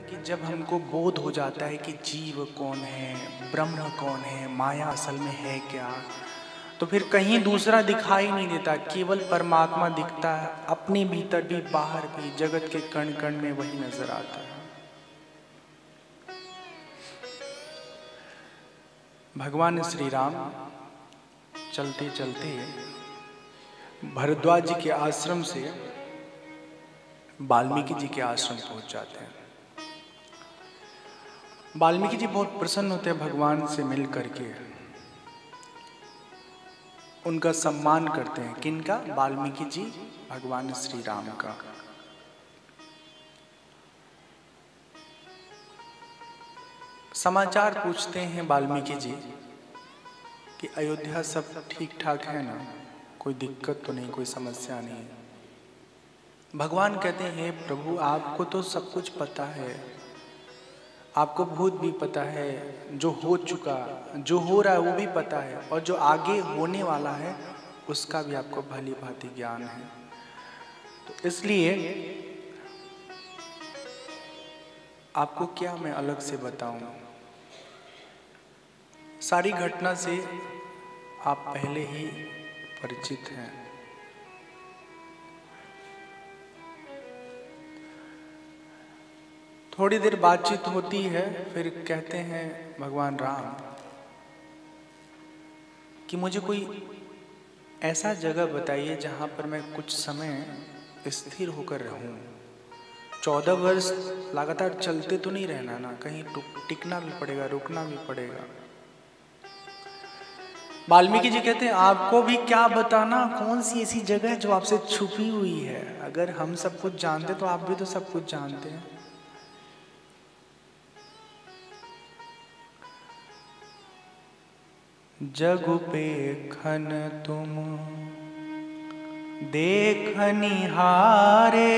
कि जब हमको बोध हो जाता है कि जीव कौन है, ब्रह्म कौन है, माया असल में है क्या तो फिर कहीं दूसरा दिखाई नहीं देता, केवल परमात्मा दिखता है, अपने भीतर भी, बाहर भी, जगत के कण कण में वही नज़र आता है। भगवान श्री राम चलते चलते भरद्वाज जी के आश्रम से वाल्मीकि जी के आश्रम पहुँच जाते हैं। वाल्मीकि जी बहुत प्रसन्न होते हैं भगवान से मिल करके उनका सम्मान करते हैं। किनका? वाल्मीकि जी, भगवान श्री राम का। समाचार पूछते हैं वाल्मीकि जी कि अयोध्या सब ठीक ठाक है ना? कोई दिक्कत तो नहीं, कोई समस्या नहीं। भगवान कहते हैं प्रभु, आपको तो सब कुछ पता है। आपको भूत भी पता है, जो हो चुका, जो हो रहा है वो भी पता है और जो आगे होने वाला है, उसका भी आपको भली भांति ज्ञान है। तो इसलिए आपको क्या मैं अलग से बताऊँ? सारी घटना से आप पहले ही परिचित हैं। थोड़ी देर बातचीत होती है, फिर कहते हैं, भगवान राम, कि मुझे कोई ऐसा जगह बताइए जहाँ पर मैं कुछ समय स्थिर होकर रहूँ। चौदह वर्ष लगातार चलते तो नहीं रहना ना, कहीं टिकना भी पड़ेगा, रुकना भी पड़ेगा। वाल्मीकि जी कहते हैं, आपको भी क्या बताना, कौन सी ऐसी जगह है जो आपसे छुपी हुई है? अगर हम सब कुछ जानते तो आप भी तो सब कुछ जानते हैं। जग पे खन तुम। देख निहारे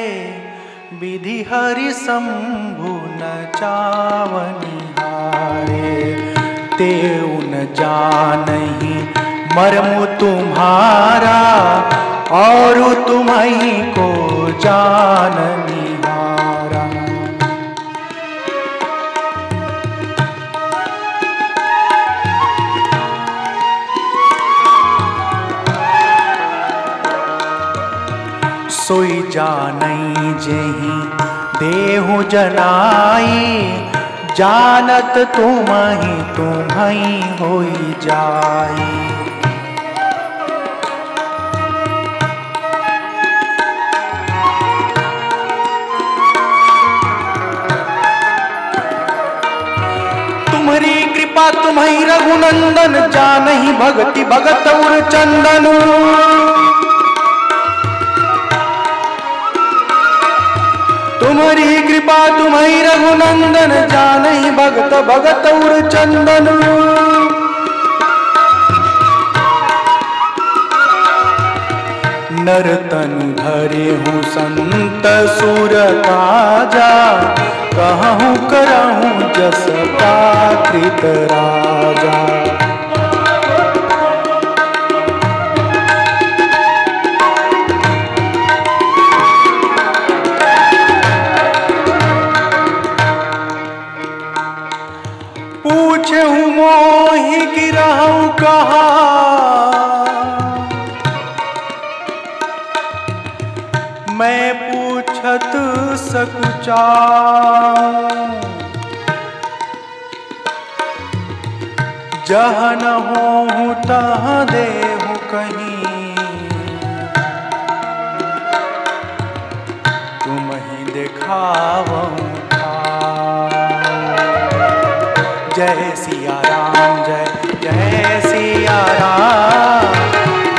विधि हरि शंभु न चावनिहारे ते उन जानही, मरमु तुम्हारा, और तुम्हें को जाननी सोई जानई जही। देहु जनाई, जानत तुम ही तुम ही हो जाई। तुम्हारी कृपा तुम्हारी रघुनंदन जान ही भगति भगत और चंदन। तुम्हारी कृपा तुम्हारी रघुनंदन, जान भगत भगत उर चंदन। नर तनु धरे हूँ संत सुर काजा कहूँ करहूँ जस का कृत राजा। पूछूँ मोहि गिरहूं कहा। मैं पूछत सकुचा जह न हो तह दे कहीं। तुम ही देखावूं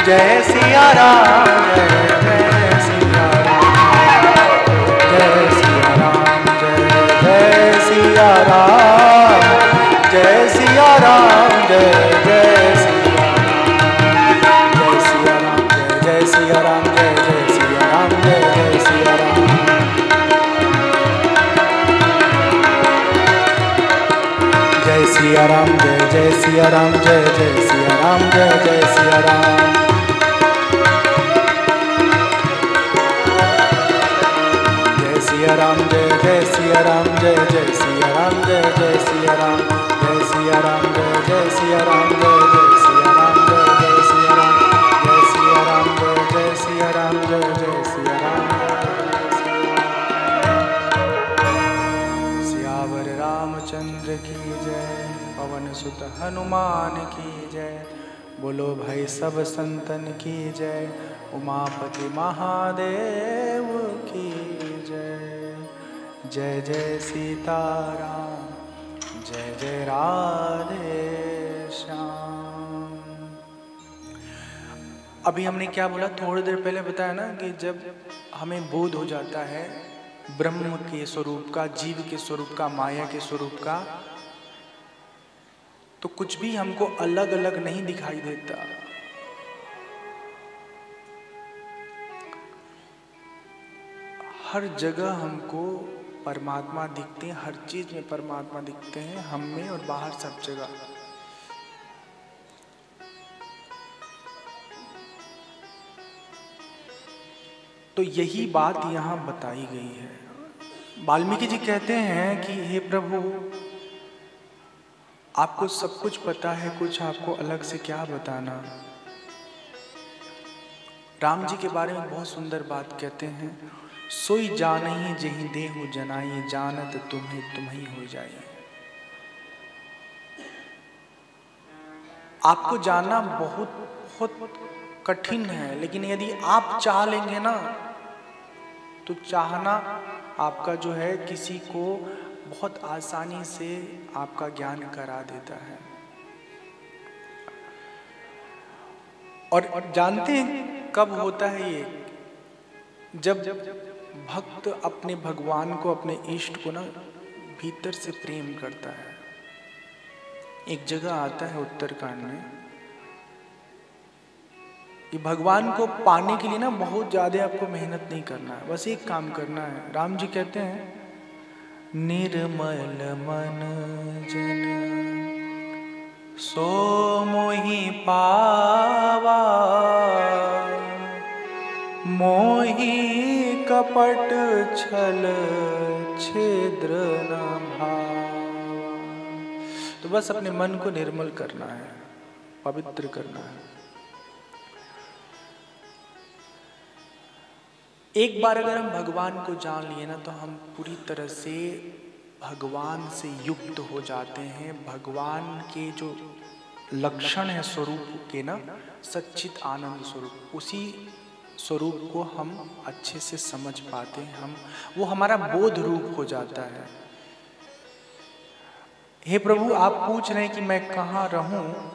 जय सिया राम जय सिया राम जय सिया राम जय सिया राम जय सिया राम जय जय सिया राम जय सिया राम जय जय सिया राम जय जय सिया राम जय सिया राम जय जय सिया राम जय जय सिया राम जय जय सिया राम सिया राम जय जय सिया राम जय जय सिया राम जय जय सिया राम पवन सुत हनुमान की जय। बोलो भाई सब संतन की जय। उमापति महादेव की जय। जय जय सीताराम, जय जय राधे श्याम। अभी हमने क्या बोला, थोड़ी देर पहले बताया ना कि जब हमें बोध हो जाता है, ब्रह्म के स्वरूप का, जीव के स्वरूप का, माया के स्वरूप का तो कुछ भी हमको अलग अलग नहीं दिखाई देता। हर जगह हमको परमात्मा दिखते हैं, हर चीज़ में परमात्मा दिखते हैं, हम में और बाहर सब जगह। तो यही बात यहाँ बताई गई है। वाल्मीकि जी कहते हैं कि, हे प्रभु आपको सब कुछ पता है, कुछ आपको अलग से क्या बताना। राम जी के बारे में बहुत सुंदर बात कहते हैं, सोई जान ही जही देहु जनाई, जानत तुम्हें तुम ही हो जाए आपको जानना बहुत बहुत कठिन है, लेकिन यदि आप चाह लेंगे ना तो चाहना आपका जो है किसी को बहुत आसानी से आपका ज्ञान करा देता है। और जानते हैं कब होता है ये? जब भक्त अपने भगवान को, अपने इष्ट को ना भीतर से प्रेम करता है। एक जगह आता है उत्तरकांड में, कि भगवान को पाने के लिए ना बहुत ज़्यादा आपको मेहनत नहीं करना है, बस एक काम करना है। राम जी कहते हैं निर्मल मन जन। सो मोहि पावा। मोहि कपट छल छिद्र न तो बस अपने मन को निर्मल करना है, पवित्र करना है। एक बार अगर हम भगवान को जान लिए ना तो हम पूरी तरह से भगवान से युक्त हो जाते हैं। भगवान के जो लक्षण है स्वरूप के ना, सच्चित आनंद स्वरूप, उसी स्वरूप को हम अच्छे से समझ पाते हैं। हम, वो हमारा बोध रूप हो जाता है। हे प्रभु, आप पूछ रहे हैं कि मैं कहाँ रहूँ?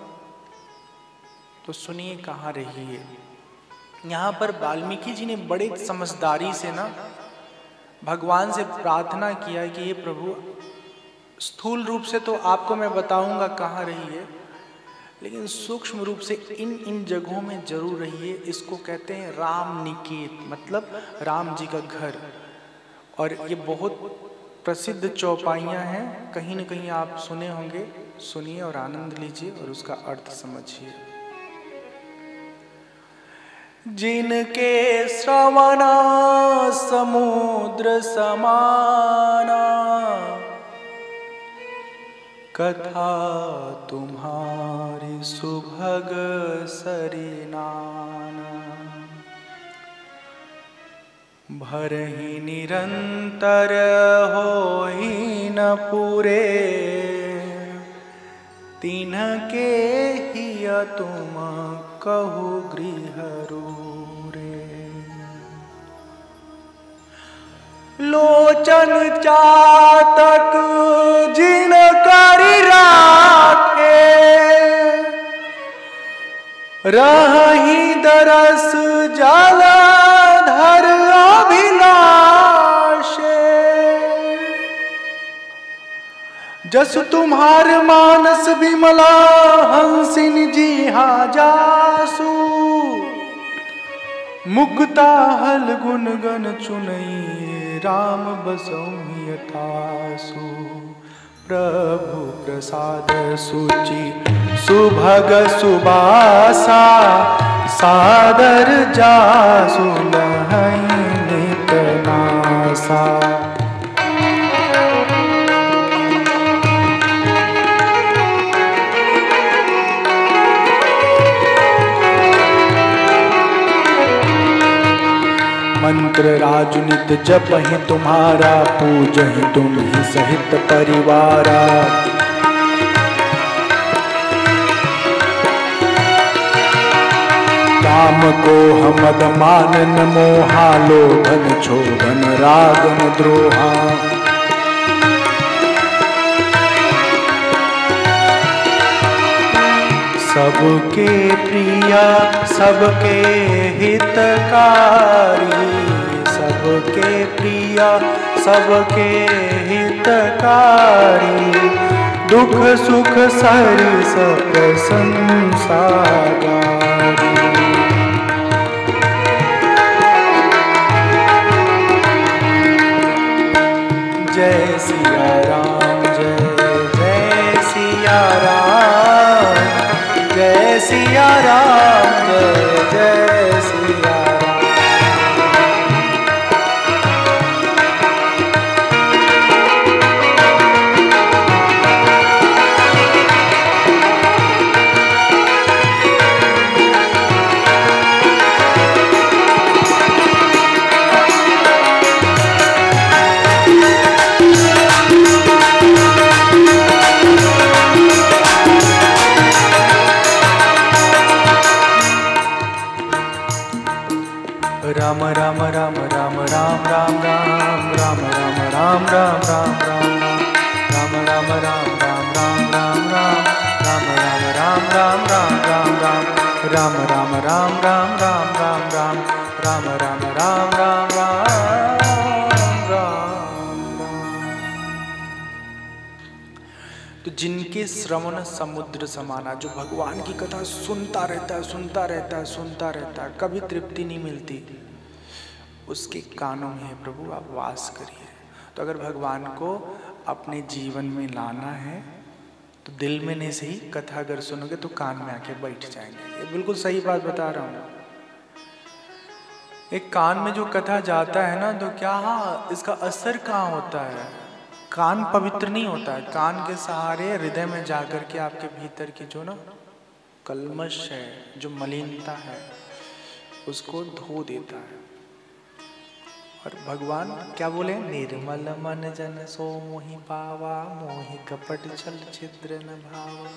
तो सुनिए कहाँ रहिए। यहाँ पर वाल्मीकि जी ने बड़े समझदारी से ना भगवान से प्रार्थना किया कि ये प्रभु, स्थूल रूप से तो आपको मैं बताऊँगा कहाँ रही है, लेकिन सूक्ष्म रूप से इन इन जगहों में ज़रूर रहिए इसको कहते हैं राम निकेत मतलब राम जी का घर। और ये बहुत प्रसिद्ध चौपाइयाँ हैं, कहीं ना कहीं आप सुने होंगे। सुनिए और आनंद लीजिए और उसका अर्थ समझिए। जिनके श्रवणा समुद्र समाना। कथा तुम्हारी सुभग सरिनाना। भर ही निरंतर हो ही न पूरे। तीन के तुम कहो गृह रे लोचन चातक जिन कर राखे। रही दरस जल धर अभिलाषे जस तुम्हार मानस विमला हंसिन जी हा जासू। मुक्ता हल गुन गन चुनई राम बसौ प्रभु प्रसाद सुचि, सुभग सुबासा, सादर जासु लहई नित नासा। मंत्र राजनित जप ही तुम्हारा पूज ही तुम ही सहित परिवारा। काम को हमद मानन मोहा, लोभन छोभन रागन द्रोहा। सबके प्रिया, सबके हितकारी। सबके प्रिया सबके हितकारी। दुख सुख सर सब संसारी श्रवण समुद्र समाना, जो भगवान की कथा सुनता रहता है, सुनता रहता है, सुनता रहता है, कभी तृप्ति नहीं मिलती। उसके कानों में प्रभु, आप वास करिए। तो अगर भगवान को अपने जीवन में लाना है तो दिल में नहीं सही कथा अगर सुनोगे तो कान में आके बैठ जाएँगे। ये बिल्कुल सही बात बता रहा हूँ। एक कान में जो कथा जाता है ना तो क्या हाँ इसका असर कहाँ होता है? कान पवित्र नहीं होता है। कान के सहारे हृदय में जाकर के आपके भीतर की जो ना कलमश है, जो मलिनता है, उसको धो देता है। और भगवान क्या बोले? निर्मल मन जन सो मोहि पावा, मोहि कपट छल छिद्र न भावा।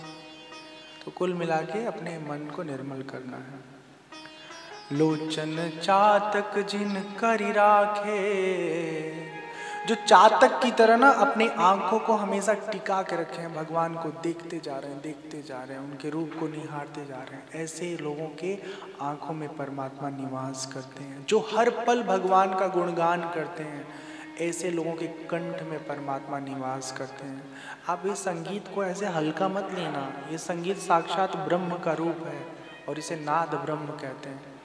तो कुल मिला के अपने मन को निर्मल करना है। लोचन चातक जिन करी राखे जो चातक की तरह ना अपनी आँखों को हमेशा टिका के रखे हैं, भगवान को देखते जा रहे हैं, देखते जा रहे हैं, उनके रूप को निहारते जा रहे हैं। ऐसे लोगों के आँखों में परमात्मा निवास करते हैं, जो हर पल भगवान का गुणगान करते हैं। ऐसे लोगों के कंठ में परमात्मा निवास करते हैं। आप इस संगीत को ऐसे हल्का मत लेना, ये संगीत साक्षात ब्रह्म का रूप है और इसे नाद ब्रह्म कहते हैं।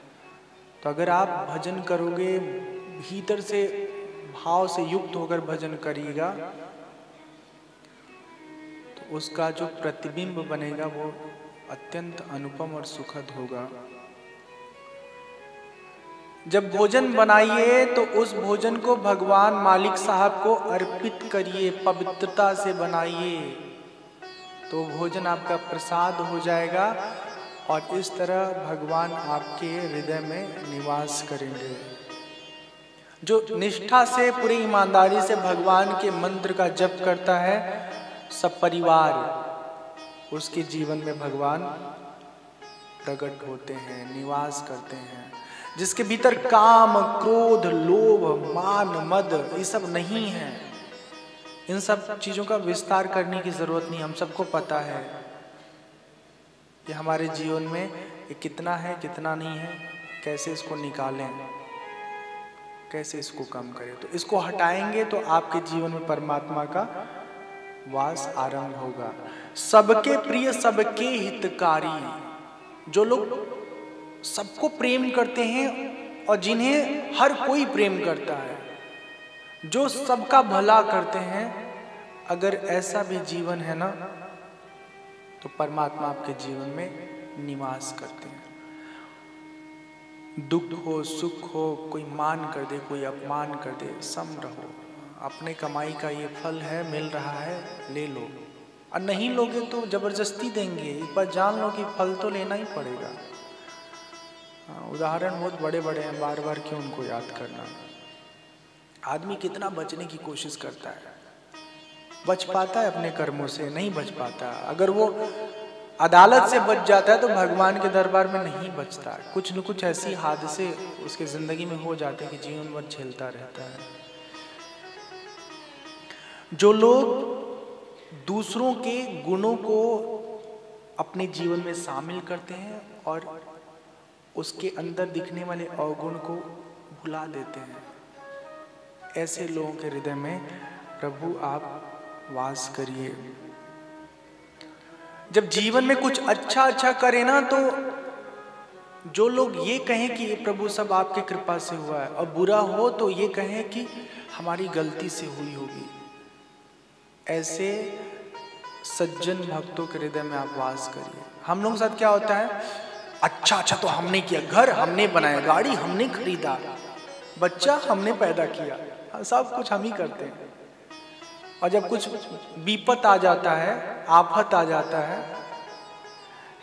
तो अगर आप भजन करोगे, भीतर से भाव से युक्त होकर भजन करिएगा तो उसका जो प्रतिबिंब बनेगा वो अत्यंत अनुपम और सुखद होगा। जब भोजन बनाइए तो उस भोजन को भगवान मालिक साहब को अर्पित करिए, पवित्रता से बनाइए तो भोजन आपका प्रसाद हो जाएगा और इस तरह भगवान आपके हृदय में निवास करेंगे। जो निष्ठा से, पूरी ईमानदारी से भगवान के मंत्र का जप करता है, सब परिवार उसके जीवन में भगवान प्रकट होते हैं, निवास करते हैं। जिसके भीतर काम, क्रोध, लोभ, मान, मद, ये सब नहीं है। इन सब चीज़ों का विस्तार करने की ज़रूरत नहीं, हम सबको पता है। कि हमारे जीवन में ये कितना है, कितना नहीं है, कैसे इसको निकालें? कैसे इसको कम करें? तो इसको हटाएँगे तो आपके जीवन में परमात्मा का वास आरंभ होगा। सबके प्रिय, सबके हितकारी, जो लोग सबको प्रेम करते हैं और जिन्हें हर कोई प्रेम करता है, जो सबका भला करते हैं, अगर ऐसा भी जीवन है ना तो परमात्मा आपके जीवन में निवास करते हैं। दुख हो सुख हो कोई मान कर दे कोई अपमान कर दे सम रहो। अपने कमाई का ये फल है मिल रहा है ले लो। और नहीं लोगे तो ज़बरदस्ती देंगे। एक बार जान लो कि फल तो लेना ही पड़ेगा। हाँ, उदाहरण बहुत बड़े बड़े हैं बार बार क्यों उनको याद करना? आदमी कितना बचने की कोशिश करता है। बच पाता है अपने कर्मों से नहीं बच पाता। अगर वो अदालत से बच जाता है तो भगवान के दरबार में नहीं बचता। कुछ न कुछ ऐसी हादसे उसके ज़िंदगी में हो जाते हैं कि जीवन भर झेलता रहता है। जो लोग दूसरों के गुणों को अपने जीवन में शामिल करते हैं और उसके अंदर दिखने वाले अवगुण को भुला देते हैं, ऐसे लोगों के हृदय में प्रभु आप वास करिए। जब जीवन में कुछ अच्छा अच्छा करें ना तो जो लोग ये कहें कि प्रभु सब आपके कृपा से हुआ है और बुरा हो तो ये कहें कि हमारी गलती से हुई होगी। ऐसे सज्जन भक्तों के हृदय में आप वास करिए। हम लोगों के साथ क्या होता है? अच्छा अच्छा तो हमने किया घर हमने बनाया गाड़ी हमने खरीदा बच्चा हमने पैदा किया हाँ, सब कुछ हम ही करते हैं। और जब कुछ विपत आ जाता है, आफत आ जाता है,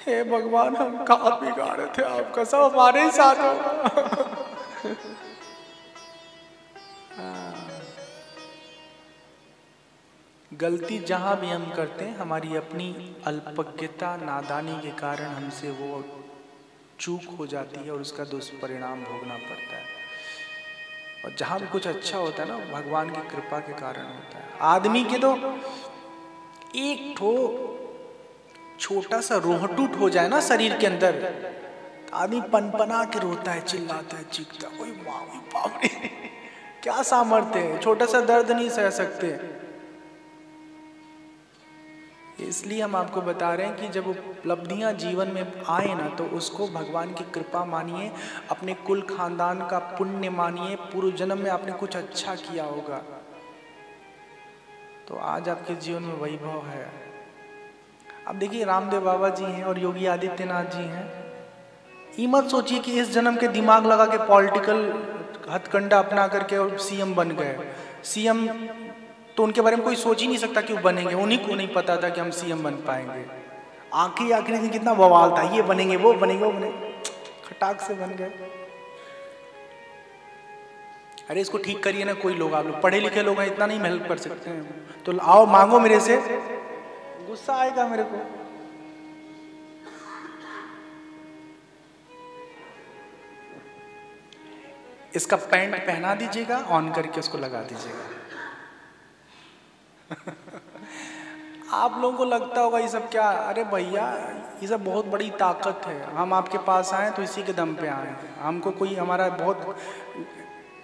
हे भगवान, हम कहा बिगाड़े थे आपका? सब हमारे ही साथ हो। गलती जहाँ भी हम करते हैं, हमारी अपनी अल्पज्ञता, नादानी के कारण हमसे वो चूक हो जाती है और उसका दुष्परिणाम भोगना पड़ता है। और जहाँ भी कुछ अच्छा होता है ना भगवान की कृपा के कारण होता है। आदमी के तो एक ठो छोटा सा रोहटूट हो जाए ना शरीर के अंदर तो आदमी पनपना के रोता है, चिल्लाता है, चीखता है क्या सामर्थ्य है? छोटा सा दर्द नहीं सह सकते। इसलिए हम आपको बता रहे हैं कि जब उपलब्धियाँ जीवन में आए ना तो उसको भगवान की कृपा मानिए, अपने कुल खानदान का पुण्य मानिए, पूर्व जन्म में आपने कुछ अच्छा किया होगा। तो आज आपके जीवन में वैभव है। अब देखिए, रामदेव बाबा जी हैं और योगी आदित्यनाथ जी हैं। ये मत सोचिए कि इस जन्म के दिमाग लगा के पॉलिटिकल हथकंडा अपना करके और सीएम बन गए। सीएम तो उनके बारे में कोई सोच ही नहीं सकता कि वो बनेंगे। उन्हीं को नहीं पता था कि हम सीएम बन पाएँगे। आखिरी आखिरी दिन कितना बवाल था। ये बनेंगे, वो बनेंगे वो बनेंगे खटाक से बन गए। अरे, इसको ठीक करिए ना, कोई लोग आप लोग। पढ़े लिखे लोग हैं, इतना नहीं हेल्प कर सकते हैं। तो आओ, मांगो मेरे से। गुस्सा आएगा मेरे को। इसका पैंट पहना दीजिएगा ऑन करके उसको लगा दीजिएगा। आप लोगों को लगता होगा ये सब क्या? अरे भैया, ये सब बहुत बड़ी ताकत है। हम आपके पास आए तो इसी के दम पे आए। हमको कोई, हमारा बहुत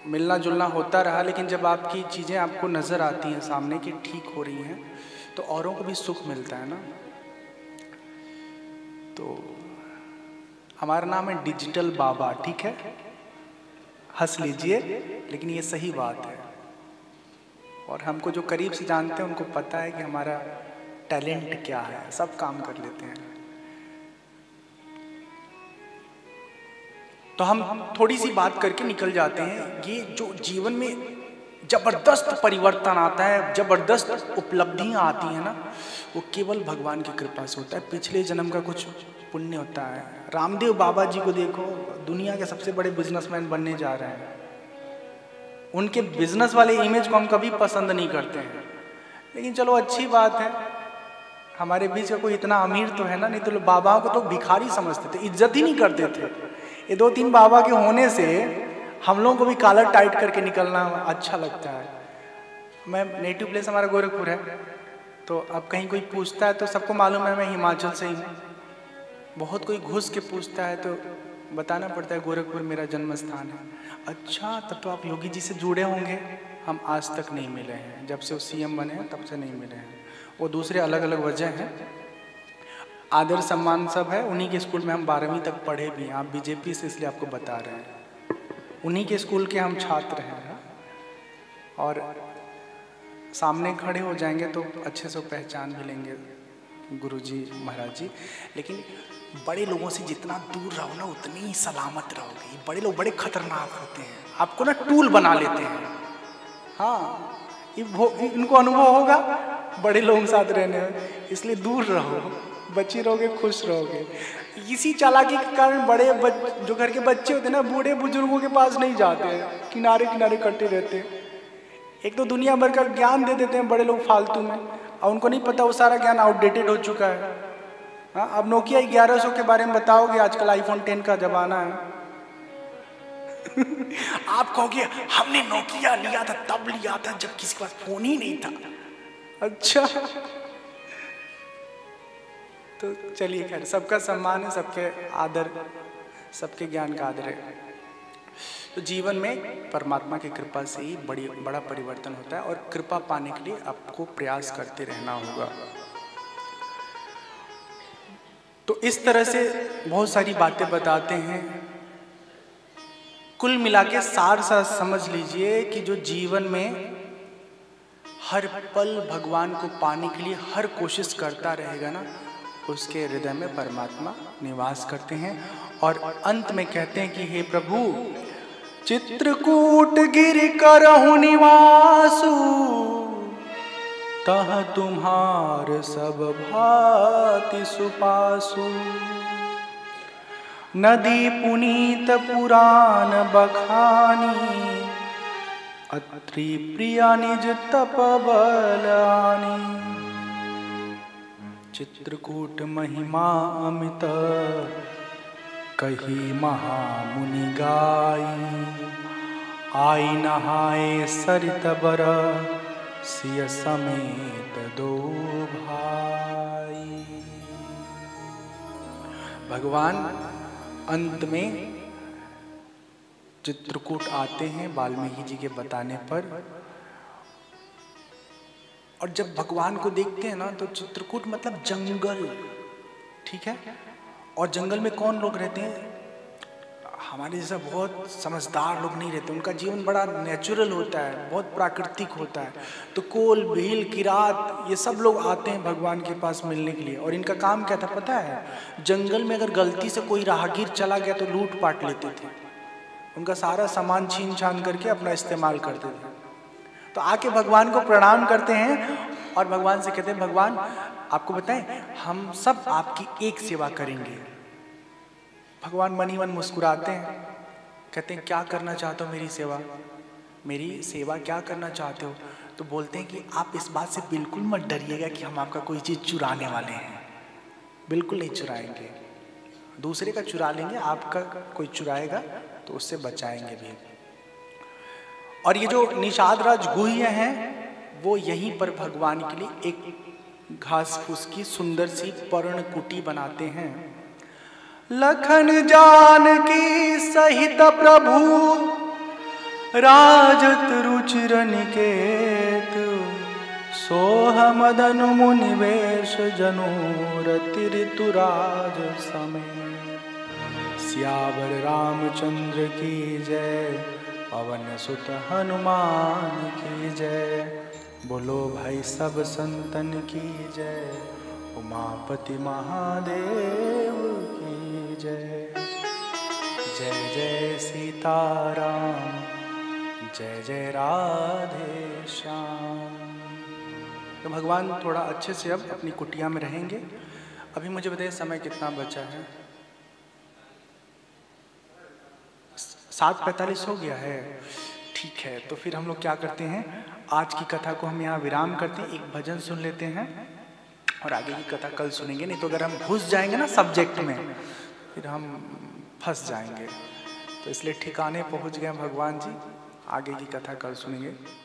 मिलना जुलना होता रहा, लेकिन जब आपकी चीज़ें आपको नज़र आती हैं सामने की ठीक हो रही हैं तो औरों को भी सुख मिलता है ना? तो हमारा नाम है डिजिटल बाबा, ठीक है? हंस लीजिए, लेकिन ये सही बात है। और हमको जो करीब से जानते हैं, उनको पता है कि हमारा टैलेंट क्या है। सब काम कर लेते हैं। तो हम थोड़ी सी बात करके निकल जाते हैं ये जो जीवन में ज़बरदस्त परिवर्तन आता है, ज़बरदस्त उपलब्धियाँ आती हैं ना, वो केवल भगवान की कृपा से होता है। पिछले जन्म का कुछ पुण्य होता है। रामदेव बाबा जी को देखो, दुनिया के सबसे बड़े बिजनेसमैन बनने जा रहे हैं। उनके बिज़नेस वाले इमेज को हम कभी पसंद नहीं करते हैं। लेकिन चलो, अच्छी बात है। हमारे बीच का कोई इतना अमीर तो है ना, नहीं तो बाबा को तो भिखारी समझते थे, इज़्ज़त ही नहीं करते थे। ये दो तीन बाबा के होने से हम लोगों को भी कालर टाइट करके निकलना अच्छा लगता है। मैं नेटिव प्लेस हमारा गोरखपुर है तो अब कहीं कोई पूछता है तो सबको मालूम है मैं हिमाचल से ही हूँ। बहुत कोई घुस के पूछता है तो बताना पड़ता है, गोरखपुर मेरा जन्म स्थान है। अच्छा तब तो आप योगी जी से जुड़े होंगे। हम आज तक नहीं मिले हैं। जब से वो सीएम बने हैं, तब से नहीं मिले हैं। वो दूसरे अलग अलग वजह हैं। आदर सम्मान सब है, उन्हीं के स्कूल में हम बारहवीं तक पढ़े भी हैं। आप बीजेपी से इसलिए आपको बता रहे हैं। उन्हीं के स्कूल के हम छात्र हैं। और सामने खड़े हो जाएँगे तो अच्छे से पहचान भी लेंगे गुरु जी महाराज जी। लेकिन बड़े लोगों से जितना दूर रहो ना उतनी ही सलामत रहोगे। बड़े लोग बड़े खतरनाक होते हैं। आपको ना टूल बना लेते हैं। हाँ इनको अनुभव होगा बड़े लोगों के साथ रहने में। इसलिए दूर रहो बच्चे रहोगे खुश रहोगे। इसी चालाकी के कारण बड़े बच, जो घर के बच्चे होते हैं ना बूढ़े बुज़ुर्गों के पास नहीं जाते हैं किनारे किनारे कटे रहते। हैं एक तो दुनिया भर का ज्ञान दे देते हैं बड़े लोग फालतू में और उनको नहीं पता वो सारा ज्ञान आउटडेटेड हो चुका है। हाँ अब नोकिया ग्यारह सौ के बारे में बताओगे? आजकल आईफोन टेन का जमाना है। आप कहोगे, हमने नोकिया लिया था, तब लिया था, जब किसी के पास फ़ोन ही नहीं था। अच्छा। तो चलिए खैर, सबका सम्मान है, सबके आदर, सबके ज्ञान का आदर है। तो जीवन में परमात्मा की कृपा से ही बड़ी, बड़ा परिवर्तन होता है और कृपा पाने के लिए आपको प्रयास करते रहना होगा। तो इस तरह से बहुत सारी बातें बताते हैं। कुल मिला के सार सा समझ लीजिए कि जो जीवन में हर पल भगवान को पाने के लिए हर कोशिश करता रहेगा ना, उसके हृदय में परमात्मा निवास करते हैं और अंत में कहते हैं कि, हे प्रभु, चित्रकूट गिर कर निवासु तह तुम्हार सब भाति सुपासु। नदी पुनीत पुराण बखानी, अत्रि प्रिया निज तप बलानी चित्रकूट महिमा अमित, कही महामुनि गाई। आई नहाए सरित बर सिय समेत दो भाई। भगवान, अंत में चित्रकूट आते हैं वाल्मीकि जी के बताने पर। और जब भगवान को देखते हैं ना तो चित्रकूट मतलब जंगल, ठीक है? और जंगल में कौन लोग रहते हैं? हमारे जैसा बहुत समझदार लोग नहीं रहते, उनका जीवन बड़ा नेचुरल होता है, बहुत प्राकृतिक होता है। तो कोल, भील, किरात, ये सब लोग आते हैं भगवान के पास मिलने के लिए। और इनका काम क्या था पता है? जंगल में अगर गलती से कोई राहगीर चला गया तो लूट पाट लेते थे। उनका सारा सामान छीन छान करके अपना इस्तेमाल करते थे। तो आके भगवान को प्रणाम करते हैं और भगवान से कहते हैं, भगवान, आपको बताएँ, हम सब आपकी एक सेवा करेंगे। भगवान मनी मन मुस्कुराते हैं। कहते हैं, क्या करना चाहते हो मेरी सेवा? मेरी सेवा क्या करना चाहते हो? तो बोलते हैं कि, आप इस बात से बिल्कुल मत डरिएगा कि हम आपका कोई चीज़ चुराने वाले हैं। बिल्कुल नहीं चुराएँगे। दूसरे का चुरा लेंगे, आपका कोई चुराएगा तो उससे बचाएँगे भी। और ये जो निषाद राज गुह्य हैं, वो यहीं पर भगवान के लिए एक घास फूस की सुंदर सी पर्ण कुटी बनाते हैं। लखन जान की सहित प्रभु राजत रुचिर निकेत सोह मदन मुनिवेश जनोरति ऋतुराज समय सियावर रामचंद्र की जय, पवन सुत हनुमान की जय। बोलो भाई सब संतन की जय, उमापति महादेव। जय। जय जय सीताराम। जय जय राधे श्याम। तो भगवान थोड़ा अच्छे से अब अपनी कुटिया में रहेंगे। अभी मुझे बताइए, समय कितना बचा है? सात पैंतालीस हो गया है। ठीक है तो फिर हम लोग क्या करते हैं? आज की कथा को हम यहाँ विराम करते हैं, एक भजन सुन लेते हैं और आगे की कथा कल सुनेंगे। नहीं तो अगर हम घुस जाएँगे ना सब्जेक्ट में फिर हम फंस जाएँगे। तो इसलिए ठिकाने पहुँच गए भगवान जी। आगे की कथा कल सुनेंगे।